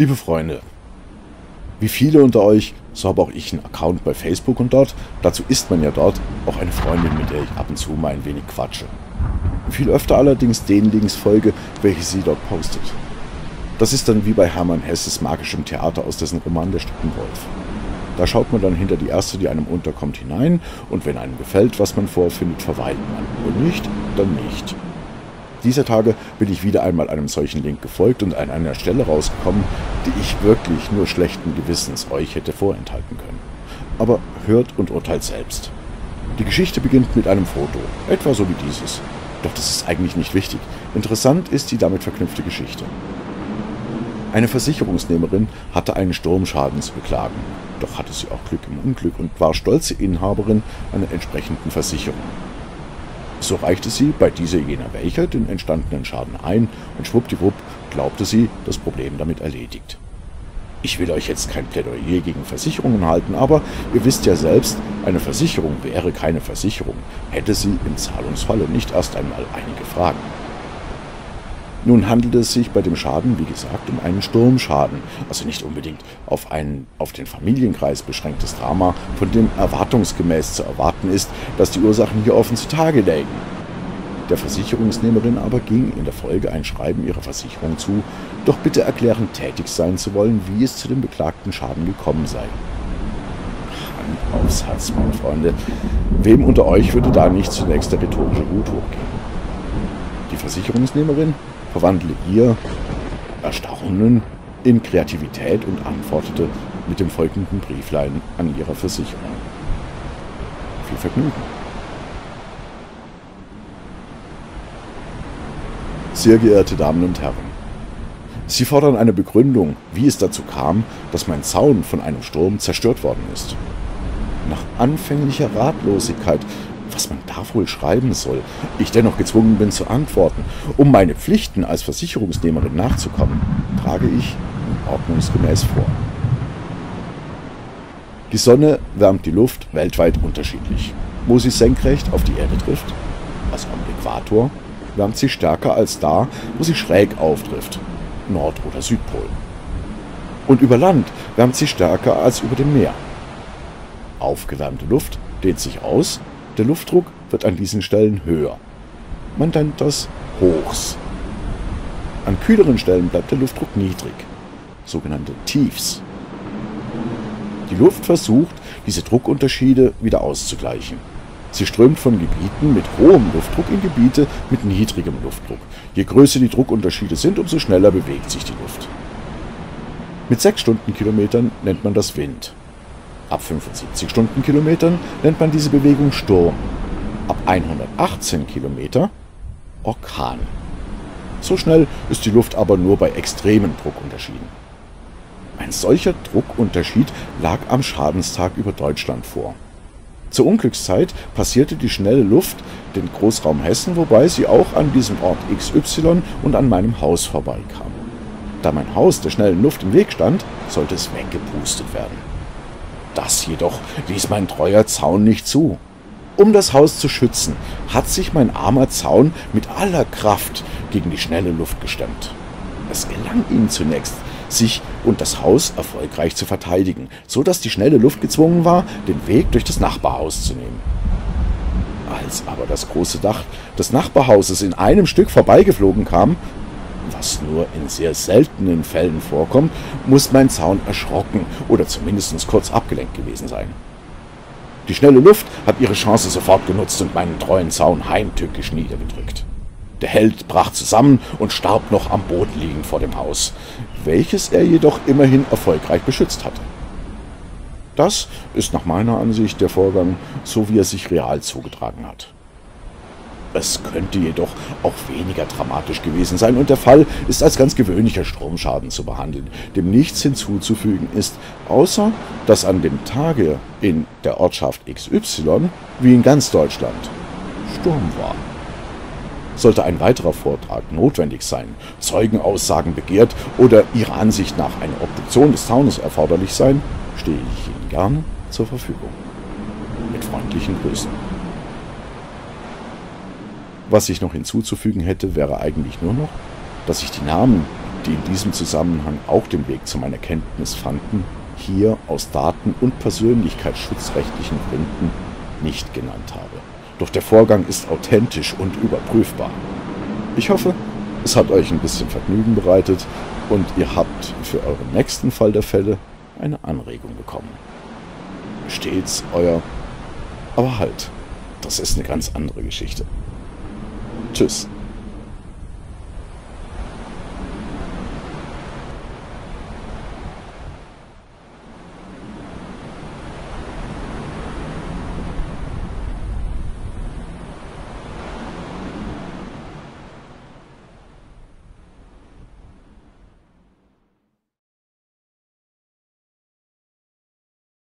Liebe Freunde, wie viele unter euch, so habe auch ich einen Account bei Facebook und dort, dazu ist man ja dort, auch eine Freundin, mit der ich ab und zu mal ein wenig quatsche. Viel öfter allerdings den Links folge, welche sie dort postet. Das ist dann wie bei Hermann Hesses magischem Theater aus dessen Roman Der Steppenwolf. Da schaut man dann hinter die erste, die einem unterkommt, hinein und wenn einem gefällt, was man vorfindet, verweilt man. Und nicht, dann nicht. Dieser Tage bin ich wieder einmal einem solchen Link gefolgt und an einer Stelle rausgekommen, die ich wirklich nur schlechten Gewissens euch hätte vorenthalten können. Aber hört und urteilt selbst. Die Geschichte beginnt mit einem Foto, etwa so wie dieses. Doch das ist eigentlich nicht wichtig. Interessant ist die damit verknüpfte Geschichte. Eine Versicherungsnehmerin hatte einen Sturmschaden zu beklagen, doch hatte sie auch Glück im Unglück und war stolze Inhaberin einer entsprechenden Versicherung. So reichte sie bei dieser jener welcher den entstandenen Schaden ein und schwuppdiwupp glaubte sie, das Problem damit erledigt. Ich will euch jetzt kein Plädoyer gegen Versicherungen halten, aber ihr wisst ja selbst, eine Versicherung wäre keine Versicherung, hätte sie im Zahlungsfalle nicht erst einmal einige Fragen. Nun handelt es sich bei dem Schaden, wie gesagt, um einen Sturmschaden, also nicht unbedingt auf ein auf den Familienkreis beschränktes Drama, von dem erwartungsgemäß zu erwarten ist, dass die Ursachen hier offen zutage lägen. Der Versicherungsnehmerin aber ging in der Folge ein Schreiben ihrer Versicherung zu, doch bitte erklären, tätig sein zu wollen, wie es zu dem beklagten Schaden gekommen sei. Hand aufs Herz, meine Freunde. Wem unter euch würde da nicht zunächst der rhetorische Hut hochgehen? Die Versicherungsnehmerin verwandelte ihr Erstaunen in Kreativität und antwortete mit dem folgenden Brieflein an ihrer Versicherung. Viel Vergnügen. Sehr geehrte Damen und Herren, Sie fordern eine Begründung, wie es dazu kam, dass mein Zaun von einem Sturm zerstört worden ist. Nach anfänglicher Ratlosigkeit was man da wohl schreiben soll, ich dennoch gezwungen bin zu antworten, um meine Pflichten als Versicherungsnehmerin nachzukommen, trage ich ordnungsgemäß vor. Die Sonne wärmt die Luft weltweit unterschiedlich. Wo sie senkrecht auf die Erde trifft, also am Äquator, wärmt sie stärker als da, wo sie schräg auftrifft, Nord- oder Südpol. Und über Land wärmt sie stärker als über dem Meer. Aufgewärmte Luft dehnt sich aus der Luftdruck wird an diesen Stellen höher. Man nennt das Hochs. An kühleren Stellen bleibt der Luftdruck niedrig, sogenannte Tiefs. Die Luft versucht, diese Druckunterschiede wieder auszugleichen. Sie strömt von Gebieten mit hohem Luftdruck in Gebiete mit niedrigem Luftdruck. Je größer die Druckunterschiede sind, umso schneller bewegt sich die Luft. Mit 6 Stundenkilometern nennt man das Wind. Ab 75 Stundenkilometern nennt man diese Bewegung Sturm. Ab 118 Kilometer Orkan. So schnell ist die Luft aber nur bei extremen Druckunterschieden. Ein solcher Druckunterschied lag am Schadenstag über Deutschland vor. Zur Unglückszeit passierte die schnelle Luft den Großraum Hessen, wobei sie auch an diesem Ort XY und an meinem Haus vorbeikam. Da mein Haus der schnellen Luft im Weg stand, sollte es weggepustet werden. Das jedoch ließ mein treuer Zaun nicht zu. Um das Haus zu schützen, hat sich mein armer Zaun mit aller Kraft gegen die schnelle Luft gestemmt. Es gelang ihm zunächst, sich und das Haus erfolgreich zu verteidigen, so dass die schnelle Luft gezwungen war, den Weg durch das Nachbarhaus zu nehmen. Als aber das große Dach des Nachbarhauses in einem Stück vorbeigeflogen kam, was nur in sehr seltenen Fällen vorkommt, muss mein Zaun erschrocken oder zumindest kurz abgelenkt gewesen sein. Die schnelle Luft hat ihre Chance sofort genutzt und meinen treuen Zaun heimtückisch niedergedrückt. Der Held brach zusammen und starb noch am Boden liegend vor dem Haus, welches er jedoch immerhin erfolgreich beschützt hatte. Das ist nach meiner Ansicht der Vorgang, so wie er sich real zugetragen hat. Es könnte jedoch auch weniger dramatisch gewesen sein und der Fall ist als ganz gewöhnlicher Stromschaden zu behandeln, dem nichts hinzuzufügen ist, außer dass an dem Tage in der Ortschaft XY, wie in ganz Deutschland, Sturm war. Sollte ein weiterer Vortrag notwendig sein, Zeugenaussagen begehrt oder Ihrer Ansicht nach eine Obduktion des Zaunes erforderlich sein, stehe ich Ihnen gerne zur Verfügung. Mit freundlichen Grüßen. Was ich noch hinzuzufügen hätte, wäre eigentlich nur noch, dass ich die Namen, die in diesem Zusammenhang auch den Weg zu meiner Kenntnis fanden, hier aus daten- und persönlichkeitsschutzrechtlichen Gründen nicht genannt habe. Doch der Vorgang ist authentisch und überprüfbar. Ich hoffe, es hat euch ein bisschen Vergnügen bereitet und ihr habt für euren nächsten Fall der Fälle eine Anregung bekommen. Stets euer. Aber halt, das ist eine ganz andere Geschichte. Tschüss.